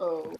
Oh.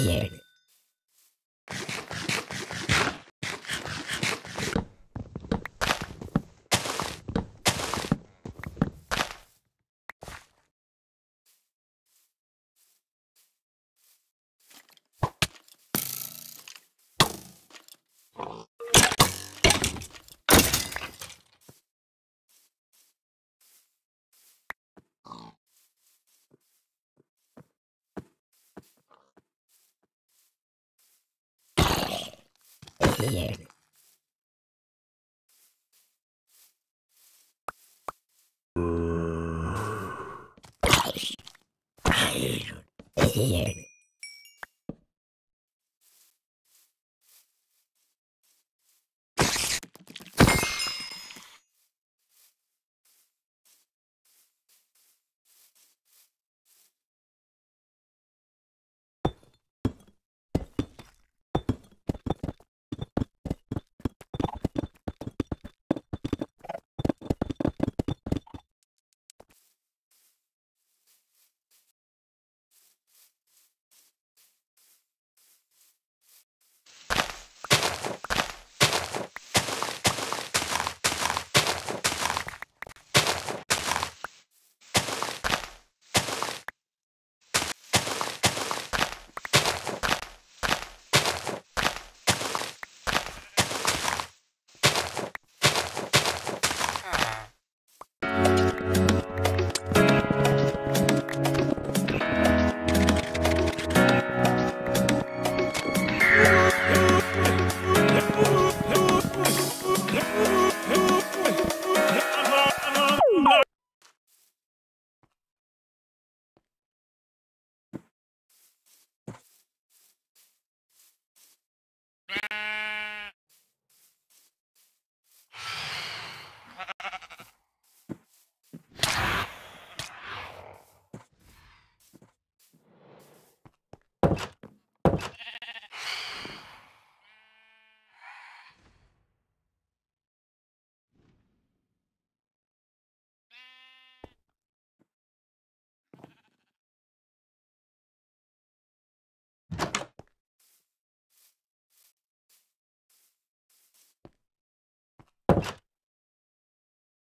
Here. vậy Yeah.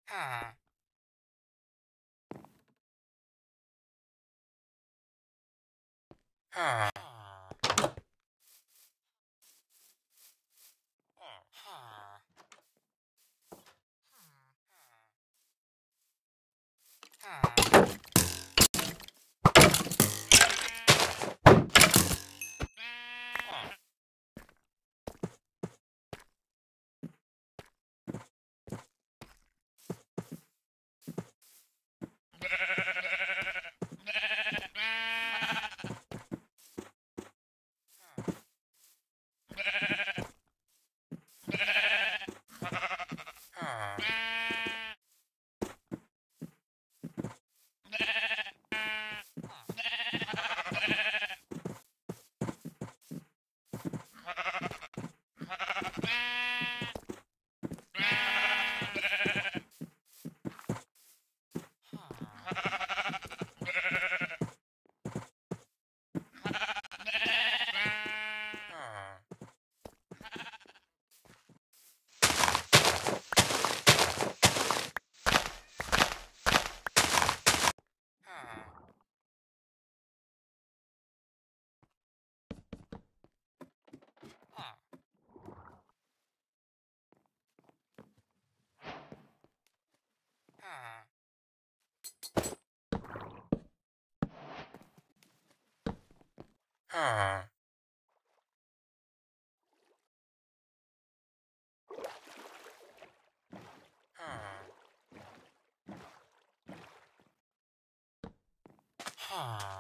Ah. Ah. Yeah.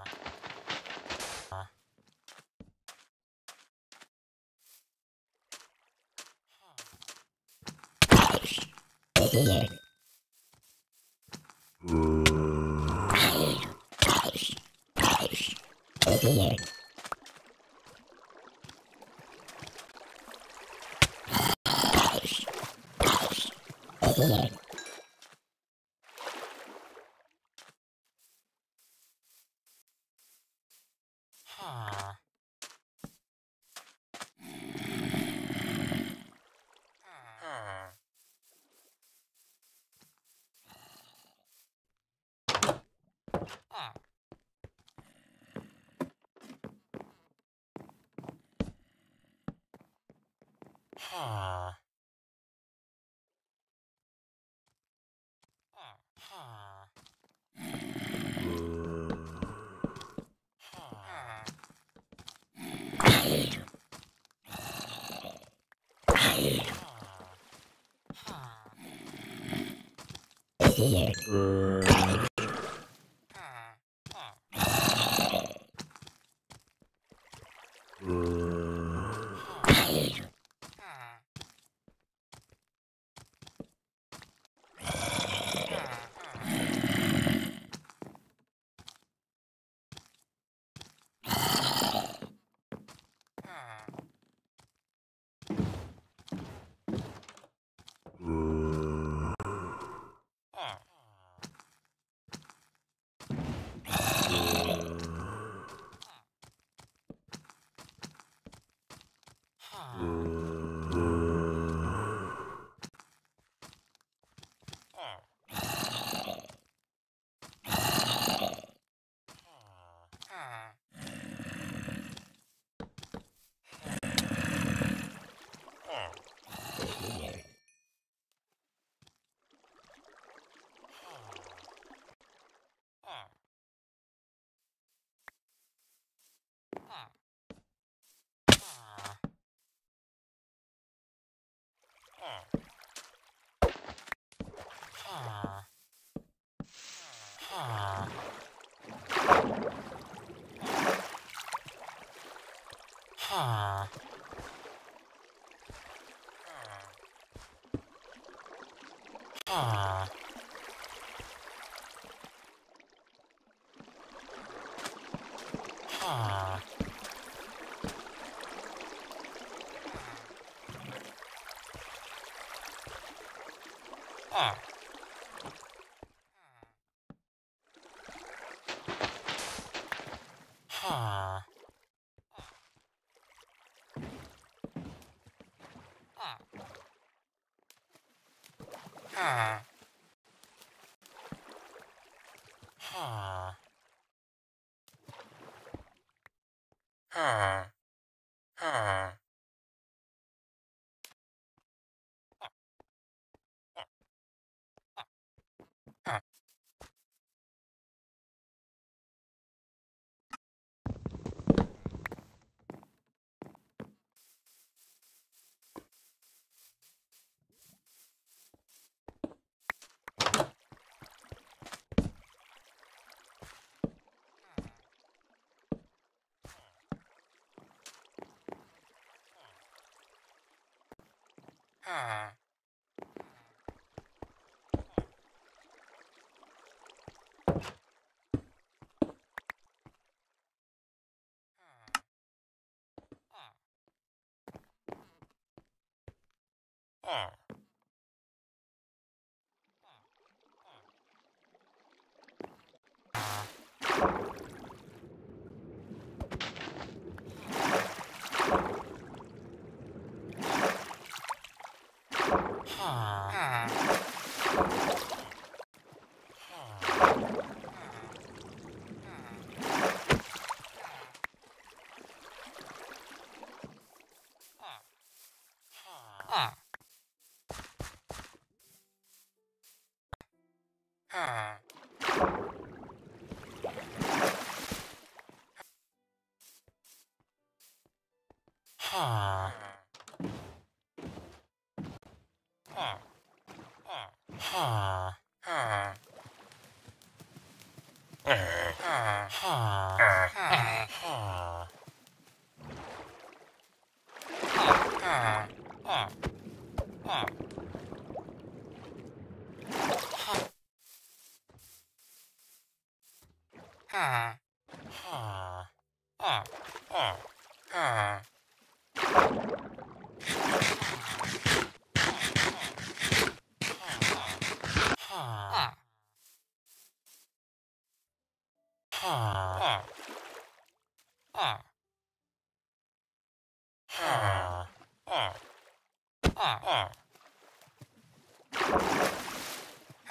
Yeah. Ah. Ah. Ah. Ah. Ah.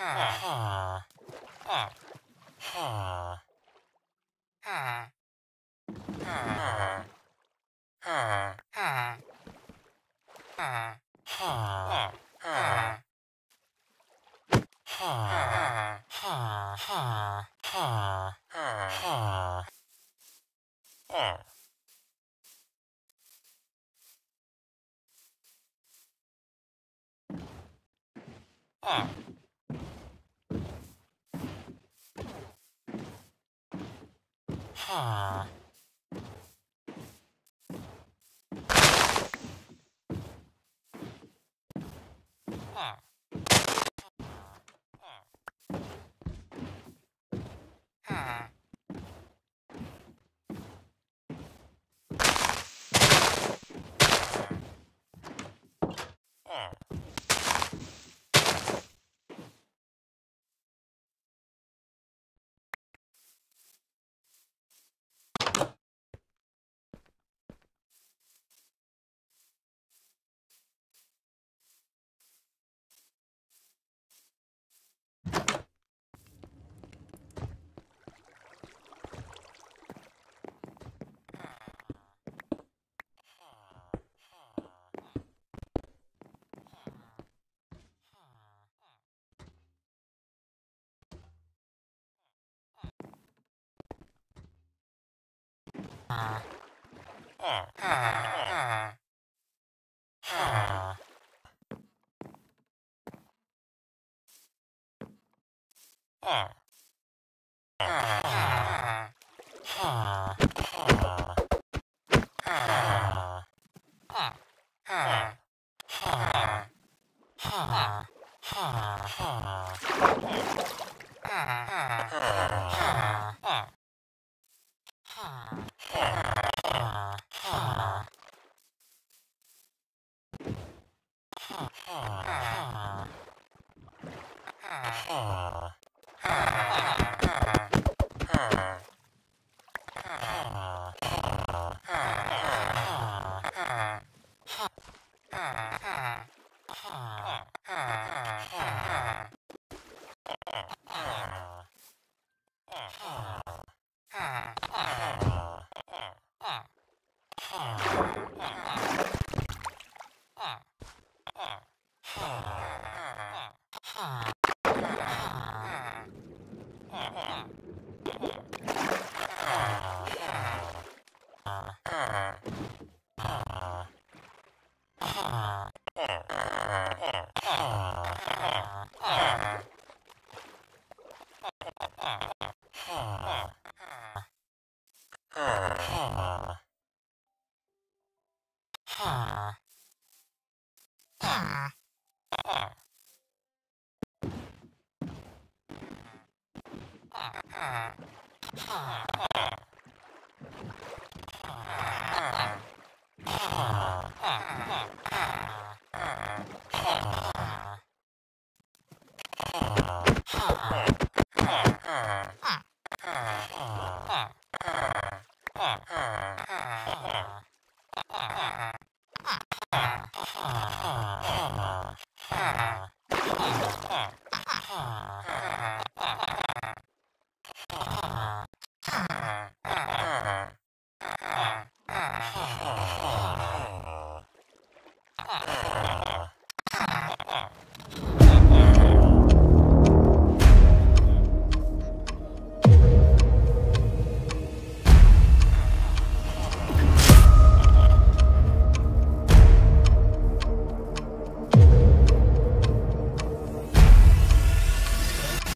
Ah. Ah. Ah. ah. Ah. Ah. Ah. Ah. Ah.